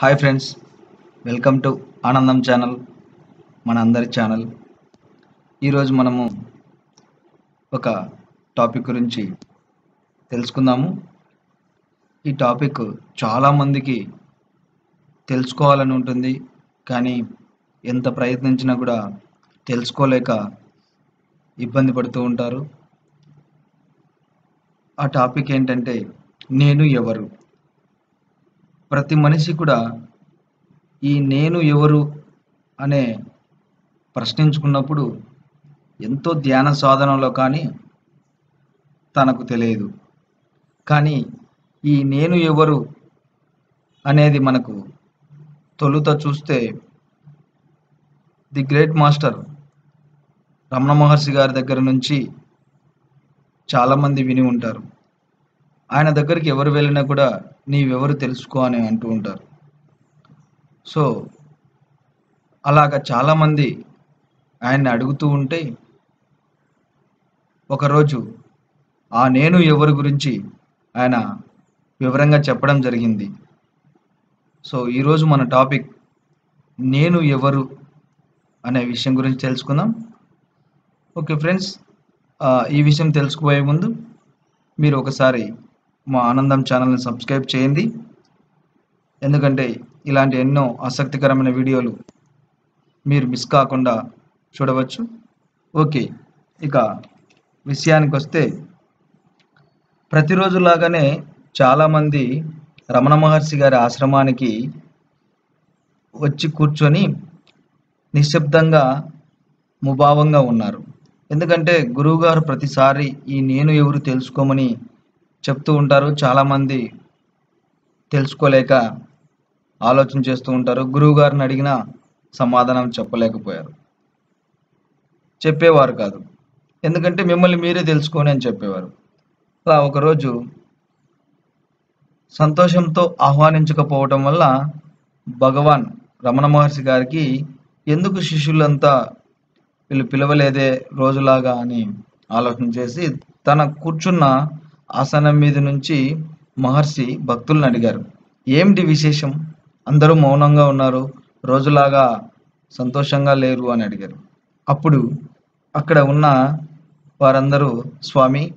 Hi friends welcome to Anandam channel మన అందరి channel. ఈరోజు మనము ఒక టాపిక్ గురించి తెలుసుకుందాము. ఈ టాపిక్ చాలామందికి తెలుసుకోవాలని ఉంటుంది కానీ ఎంత ప్రయత్నించినా కూడా తెలుసుకోలేక ఇబ్బంది పడుతూ ఉంటారు. ఆ టాపిక్ ఏంటంటే నేను ఎవరు? ప్రతి మనిషి కూడా ఈ నేను ఎవరు అనే ప్రశ్నించుకున్నప్పుడు ఎంతో ధ్యాన సాధనలో కానీ తనకు తెలియదు. కానీ ఈ నేను ఎవరు అనేది మనకు తొలుత చూస్తే the great master Ramana Maharshi గారి దగ్గర నుంచి చాలామంది విని ఉంటారు. ఆయన దగ్గరికి ఎవరు వెళ్ళినా కూడా నీవెవరు తెలుసుకో అని అంటూ ఉంటారు. సో అలాగ చాలామంది ఆయన్ని అడుగుతూ ఉంటే ఒకరోజు ఆ నేను ఎవరి గురించి ఆయన వివరంగా చెప్పడం జరిగింది. సో ఈరోజు మన టాపిక్ నేను ఎవరు అనే విషయం గురించి తెలుసుకుందాం. ఓకే ఫ్రెండ్స్ ఈ విషయం తెలుసుకుపోయే ముందు మీరు ఒకసారి మా ఆనందం ఛానల్ని సబ్స్క్రైబ్ చేయండి. ఎందుకంటే ఇలాంటి ఎన్నో ఆసక్తికరమైన వీడియోలు మీరు మిస్ కాకుండా చూడవచ్చు. ఓకే ఇక విషయానికి వస్తే ప్రతిరోజులాగానే చాలామంది రమణ మహర్షి గారి ఆశ్రమానికి వచ్చి కూర్చొని నిశ్శబ్దంగా ముభావంగా ఉన్నారు. ఎందుకంటే గురువుగారు ప్రతిసారి ఈ నేను ఎవరు తెలుసుకోమని చెప్తూ ఉంటారు. చాలామంది తెలుసుకోలేక ఆలోచన చేస్తూ ఉంటారు. గురువు గారిని అడిగినా సమాధానం చెప్పలేకపోయారు. చెప్పేవారు కాదు. ఎందుకంటే మిమ్మల్ని మీరే తెలుసుకొని అని చెప్పేవారు. అలా ఒకరోజు సంతోషంతో ఆహ్వానించకపోవటం వల్ల భగవాన్ రమణ మహర్షి గారికి ఎందుకు శిష్యులంతా వీళ్ళు పిలవలేదే రోజులాగా అని ఆలోచన చేసి తన కూర్చున్న ఆసనం మీద నుంచి మహర్షి భక్తులను అడిగారు. ఏమిటి విశేషం? అందరూ మౌనంగా ఉన్నారు. రోజులాగా సంతోషంగా లేరు అని అడిగారు. అప్పుడు అక్కడ ఉన్న వారందరూ స్వామి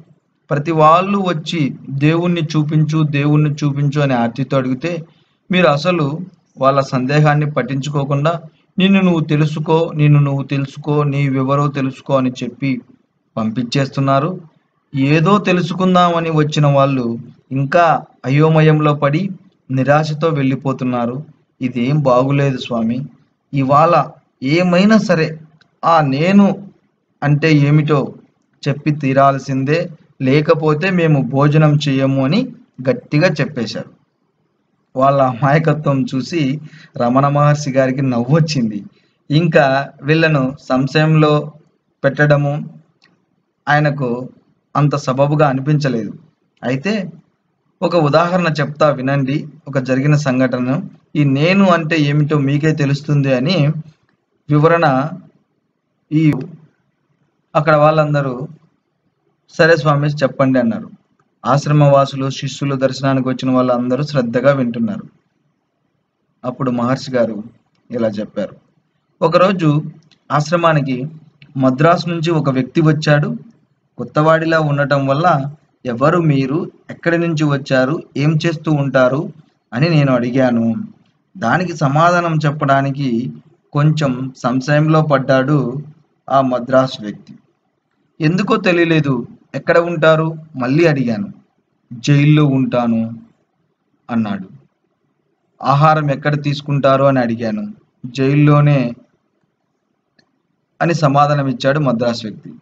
ప్రతి వాళ్ళు వచ్చి దేవుణ్ణి చూపించు దేవుణ్ణి చూపించు అని ఆర్తితో అడిగితే మీరు అసలు వాళ్ళ సందేహాన్ని పట్టించుకోకుండా నిన్ను నువ్వు తెలుసుకో నిన్ను నువ్వు తెలుసుకో నీవెవరో తెలుసుకో అని చెప్పి పంపించేస్తున్నారు. ఏదో తెలుసుకుందామని వచ్చిన వాళ్ళు ఇంకా అయోమయంలో పడి నిరాశతో వెళ్ళిపోతున్నారు. ఇదేం బాగులేదు స్వామి. ఇవాళ ఏమైనా సరే ఆ నేను అంటే ఏమిటో చెప్పి తీరాల్సిందే. లేకపోతే మేము భోజనం చేయము అని గట్టిగా చెప్పేశారు. వాళ్ళ అమాయకత్వం చూసి రమణ మహర్షి గారికి నవ్వొచ్చింది. ఇంకా వీళ్ళను సంశయంలో పెట్టడము ఆయనకు అంత సబబుగా అనిపించలేదు. అయితే ఒక ఉదాహరణ చెప్తా వినండి. ఒక జరిగిన సంఘటన ఈ నేను అంటే ఏమిటో మీకే తెలుస్తుంది అని వివరణ ఈ అక్కడ వాళ్ళందరూ సరే స్వామి చెప్పండి అన్నారు. ఆశ్రమవాసులు శిష్యులు దర్శనానికి వచ్చిన వాళ్ళందరూ శ్రద్ధగా వింటున్నారు. అప్పుడు మహర్షి గారు ఇలా చెప్పారు. ఒకరోజు ఆశ్రమానికి మద్రాసు నుంచి ఒక వ్యక్తి వచ్చాడు. కొత్తవాడిలా ఉండటం వల్ల ఎవరు మీరు ఎక్కడి నుంచి వచ్చారు ఏం చేస్తూ ఉంటారు అని నేను అడిగాను. దానికి సమాధానం చెప్పడానికి కొంచెం సంశయంలో పడ్డాడు ఆ మద్రాసు వ్యక్తి. ఎందుకో తెలియలేదు ఎక్కడ ఉంటారు? మళ్ళీ అడిగాను. జైల్లో ఉంటాను అన్నాడు. ఆహారం ఎక్కడ తీసుకుంటారు అని అడిగాను. జైల్లోనే అని సమాధానం ఇచ్చాడు మద్రాసు వ్యక్తి.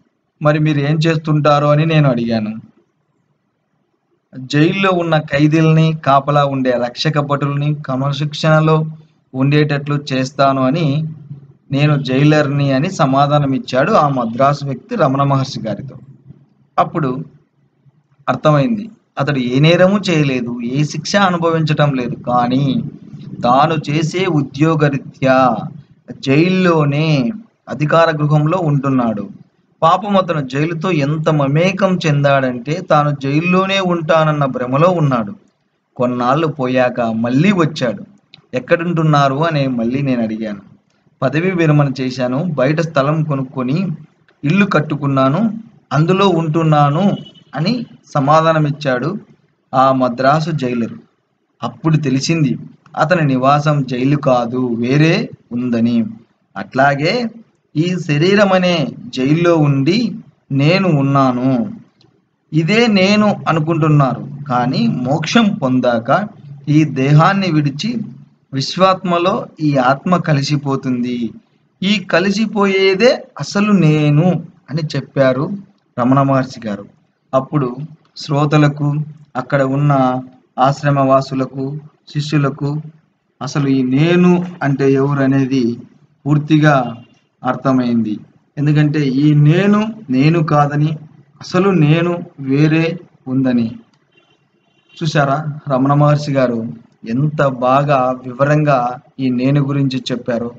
మరి మీరు ఏం చేస్తుంటారు అని నేను అడిగాను. జైల్లో ఉన్న ఖైదీల్ని కాపలా ఉండే రక్షక భటుల్ని క్రమశిక్షణలో ఉండేటట్లు చేస్తాను అని నేను జైలర్ని అని సమాధానం ఇచ్చాడు ఆ మద్రాసు వ్యక్తి రమణ మహర్షి గారితో. అప్పుడు అర్థమైంది అతడు ఏ నేరము చేయలేదు ఏ శిక్ష అనుభవించటం లేదు కానీ తాను చేసే ఉద్యోగరీత్యా జైల్లోనే అధికార గృహంలో ఉంటున్నాడు. పాపం అతను జైలుతో ఎంత మమేకం చెందాడంటే తాను జైల్లోనే ఉంటానన్న భ్రమలో ఉన్నాడు. కొన్నాళ్ళు పోయాక మళ్ళీ వచ్చాడు. ఎక్కడుంటున్నారు అని మళ్ళీ నేను అడిగాను. పదవి విరమణ చేశాను. బయట స్థలం కొనుక్కొని ఇల్లు కట్టుకున్నాను. అందులో ఉంటున్నాను అని సమాధానమిచ్చాడు ఆ మద్రాసు జైలరు. అప్పుడు తెలిసింది అతని నివాసం జైలు కాదు వేరే ఉందని. అట్లాగే ఈ శరీరం అనే జైల్లో ఉండి నేను ఉన్నాను. ఇదే నేను అనుకుంటున్నారు. కానీ మోక్షం పొందాక ఈ దేహాన్ని విడిచి విశ్వాత్మలో ఈ ఆత్మ కలిసిపోతుంది. ఈ కలిసిపోయేదే అసలు నేను అని చెప్పారు రమణ మహర్షి గారు. అప్పుడు శ్రోతలకు అక్కడ ఉన్న ఆశ్రమవాసులకు శిష్యులకు అసలు ఈ నేను అంటే ఎవరు అనేది పూర్తిగా అర్థమైంది. ఎందుకంటే ఈ నేను నేను కాదని అసలు నేను వేరే ఉందని. చూసారా రమణ మహర్షి గారు ఎంత బాగా వివరంగా ఈ నేను గురించి చెప్పారు.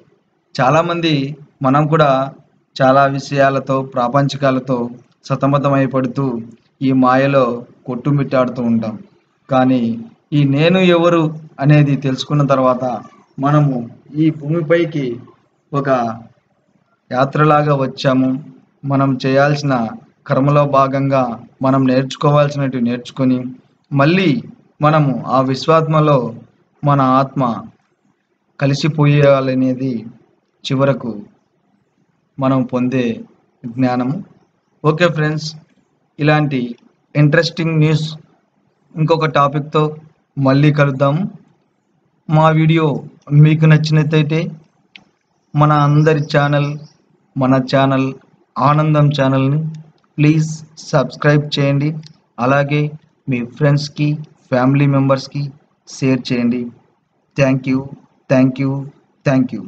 చాలామంది మనం కూడా చాలా విషయాలతో ప్రాపంచికాలతో సతమతమైపడుతూ ఈ మాయలో కొట్టుమిట్టాడుతూ ఉంటాం. కానీ ఈ నేను ఎవరు అనేది తెలుసుకున్న తర్వాత మనము ఈ భూమిపైకి ఒక యాత్రలాగా వచ్చాము. మనం చేయాల్సిన కర్మలో భాగంగా మనం నేర్చుకోవాల్సినవి నేర్చుకొని మళ్ళీ మనము ఆ విశ్వాత్మలో మన ఆత్మ కలిసిపోయాలనేది చివరకు మనం పొందే జ్ఞానము. ఓకే ఫ్రెండ్స్ ఇలాంటి ఇంట్రెస్టింగ్ న్యూస్ ఇంకొక టాపిక్తో మళ్ళీ కలుద్దాము మా వీడియో మీకు నచ్చినట్టయితే మన అందరి ఛానల్ మన ఛానల్ ఆనందం ఛానల్ని ప్లీజ్ సబ్స్క్రైబ్ చేయండి. అలాగే మీ ఫ్రెండ్స్కి ఫ్యామిలీ మెంబర్స్కి షేర్ చేయండి. Thank you thank you thank you